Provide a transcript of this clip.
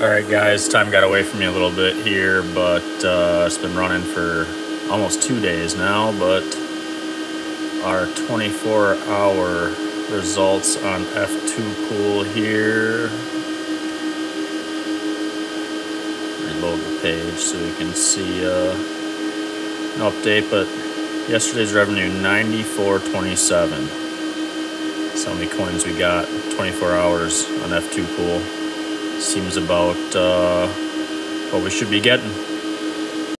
All right, guys, time got away from me a little bit here, but uh, it's been running for almost two days now. But our 24 hour results on F2 pool here. Reload the page so we can see uh, an update. But yesterday's revenue 94.27. That's how many coins we got 24 hours on F2 pool seems about uh, what we should be getting.